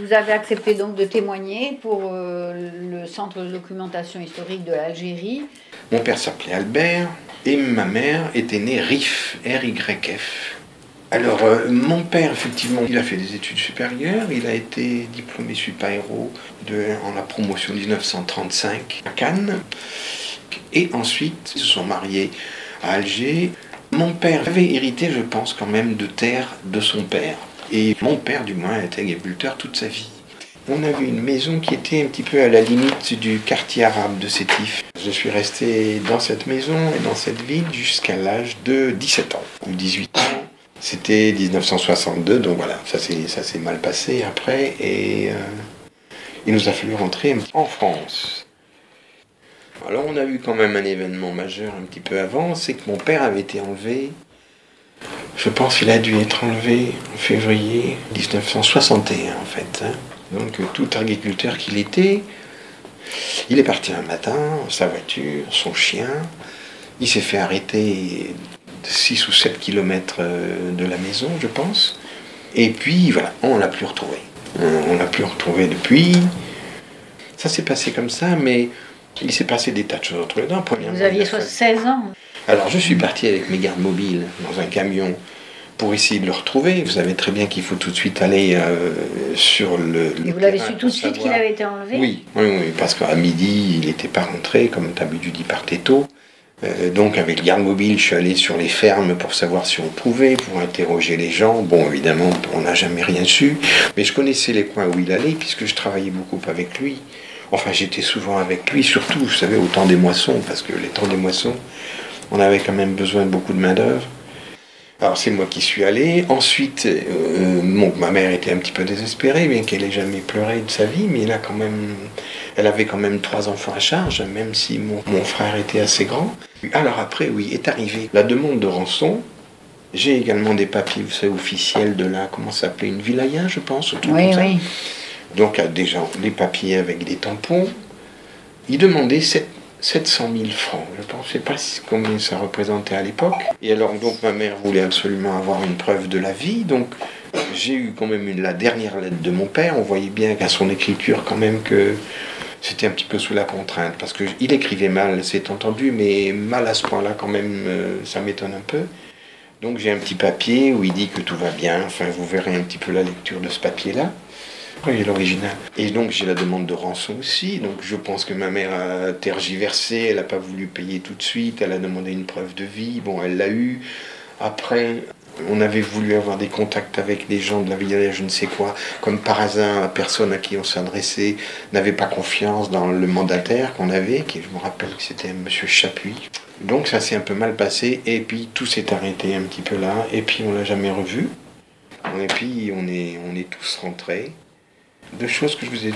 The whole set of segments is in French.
vous avez accepté donc de témoigner pour euh, le Centre de documentation historique de l'Algérie. Mon père s'appelait Albert et ma mère était née Rif, R-Y-F. Alors, euh, mon père, effectivement, il a fait des études supérieures. Il a été diplômé super-héros en la promotion 1935 à Cannes. Et ensuite, ils se sont mariés à Alger. Mon père avait hérité, je pense, quand même de terre de son père. Et mon père, du moins, était agriculteur toute sa vie. On avait une maison qui était un petit peu à la limite du quartier arabe de Sétif. Je suis resté dans cette maison et dans cette ville jusqu'à l'âge de 17 ans ou 18 ans. C'était 1962, donc voilà, ça s'est mal passé après et euh, il nous a fallu rentrer en France. Alors on a eu quand même un événement majeur un petit peu avant, c'est que mon père avait été enlevé, je pense qu'il a dû être enlevé en février 1961 en fait. Hein. Donc tout agriculteur qu'il était, il est parti un matin, sa voiture, son chien, il s'est fait arrêter 6 ou 7 kilomètres euh, de la maison, je pense. Et puis voilà, on l'a plus retrouvé. On l'a plus retrouvé depuis. Ça s'est passé comme ça, mais il s'est passé des tas de choses entre les deux. Vous aviez 16 ans Alors, je suis parti avec mes gardes mobiles dans un camion pour essayer de le retrouver. Vous savez très bien qu'il faut tout de suite aller euh, sur le. Et vous l'avez su tout de suite qu'il avait été enlevé? Oui, oui, oui, parce qu'à midi, il n'était pas rentré, comme d'habitude, il partait tôt. Euh, donc avec le garde mobile, je suis allé sur les fermes pour savoir si on trouvait, pour interroger les gens. Bon, évidemment, on n'a jamais rien su, mais je connaissais les coins où il allait, puisque je travaillais beaucoup avec lui. Enfin, j'étais souvent avec lui, surtout, vous savez, au temps des moissons, parce que les temps des moissons, on avait quand même besoin de beaucoup de main-d'œuvre. Alors, c'est moi qui suis allé. Ensuite, euh, ma mère était un petit peu désespérée, bien qu'elle ait jamais pleuré de sa vie, mais elle, a quand même, elle avait quand même trois enfants à charge, même si mon, mon frère était assez grand. Alors, après, oui, est arrivée la demande de rançon. J'ai également des papiers, vous savez, officiels de là, comment ça s'appelait, une vilaya, je pense, autour oui, oui. Donc, déjà des papiers avec des tampons. Il demandait 700 000 francs. Je ne pensais pas combien ça représentait à l'époque. Et alors, donc, ma mère voulait absolument avoir une preuve de la vie. Donc, j'ai eu quand même la dernière lettre de mon père. On voyait bien qu'à son écriture, quand même, que c'était un petit peu sous la contrainte. Parce qu'il écrivait mal, c'est entendu, mais mal à ce point-là, quand même, euh, ça m'étonne un peu. Donc, j'ai un petit papier où il dit que tout va bien. Enfin, vous verrez un petit peu la lecture de ce papier-là. Oui, l'original. Et donc j'ai la demande de rançon aussi. Donc je pense que ma mère a tergiversé, elle n'a pas voulu payer tout de suite, elle a demandé une preuve de vie. Bon, elle l'a eu. Après, on avait voulu avoir des contacts avec des gens de la ville, je ne sais quoi. Comme par hasard, la personne à qui on s'adressait n'avait pas confiance dans le mandataire qu'on avait, qui je me rappelle que c'était M. Chapuis. Donc ça s'est un peu mal passé, et puis tout s'est arrêté un petit peu là, et puis on l'a jamais revu. Et puis on est, on est tous rentrés deux choses que je vous ai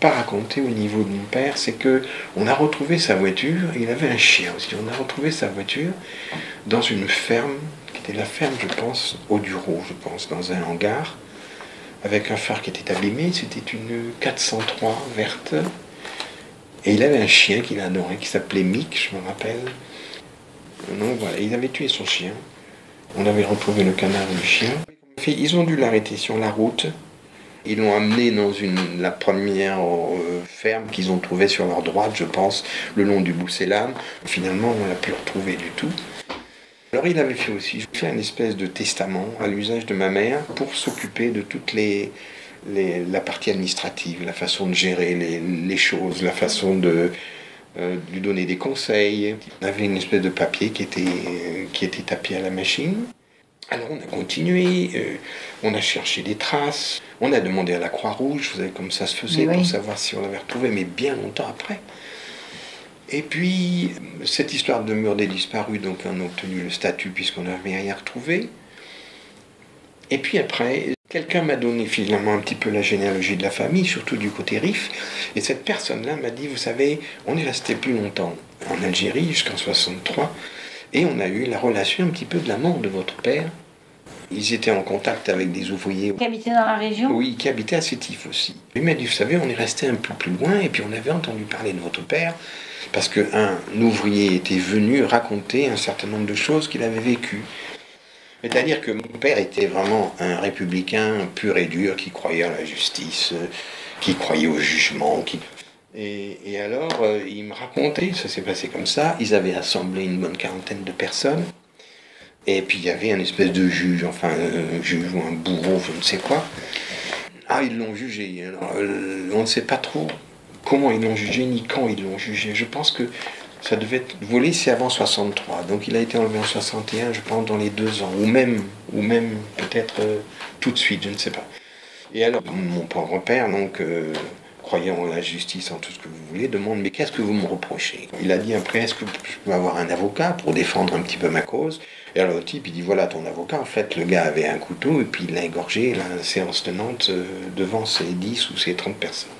pas, racontées au niveau de mon père, c'est que on a retrouvé sa voiture, il avait un chien aussi, on a retrouvé sa voiture dans une ferme, qui était la ferme, je pense, au Duro, je pense, dans un hangar, avec un phare qui était abîmé, c'était une 403 verte, et il avait un chien qu'il adorait, qui s'appelait Mick, je me rappelle. Donc voilà, il avait tué son chien. On avait retrouvé le canard du chien. Ils ont dû l'arrêter sur la route ils l'ont amené dans une, la première euh, ferme qu'ils ont trouvée sur leur droite, je pense, le long du Bousselam. Finalement, on l'a pu retrouver du tout. Alors il avait fait aussi, fait un espèce de testament à l'usage de ma mère pour s'occuper de toute les, la partie administrative, la façon de gérer les, choses, la façon de euh, lui donner des conseils. On avait une espèce de papier qui était, qui était tapé à la machine. Alors on a continué, euh, on a cherché des traces, on a demandé à la Croix-Rouge, vous savez comme ça se faisait, pour savoir si on l'avait retrouvé, mais bien longtemps après. Et puis, cette histoire de mur des disparus, donc on a obtenu le statut puisqu'on n'avait rien retrouvé. Et puis après, quelqu'un m'a donné finalement un petit peu la généalogie de la famille, surtout du côté RIF. Et cette personne-là m'a dit, vous savez, on est resté plus longtemps en Algérie jusqu'en 63 et on a eu la relation un petit peu de la mort de votre père. Ils étaient en contact avec des ouvriers. Qui habitaient dans la région? Oui, qui habitaient à Sétif aussi. Il m'a dit, vous savez, on est resté un peu plus loin et puis on avait entendu parler de votre père parce qu'un ouvrier était venu raconter un certain nombre de choses qu'il avait vécues. C'est-à-dire que mon père était vraiment un républicain pur et dur qui croyait à la justice, euh, qui croyait au jugement. Qui... Et, alors, euh, il me racontait, ça s'est passé comme ça, ils avaient assemblé une bonne quarantaine de personnes, et puis il y avait un espèce de juge, enfin un juge ou un bourreau, je ne sais quoi. Ah, ils l'ont jugé. Alors, euh, on ne sait pas trop comment ils l'ont jugé, ni quand ils l'ont jugé. Je pense que ça devait être volé, c'est avant 63. Donc il a été enlevé en 61, je pense, dans les deux ans. Ou même, ou même peut-être euh, tout de suite, je ne sais pas. Et alors, mon pauvre père, donc, croyant en la justice, en tout ce que vous voulez, demande Mais qu'est-ce que vous me reprochez? Il a dit après Est-ce que je peux avoir un avocat pour défendre un petit peu ma cause? Et alors le type, il dit Voilà ton avocat. En fait, le gars avait un couteau et puis il l'a égorgé, la séance tenante, euh, devant ses 10 ou ses 30 personnes.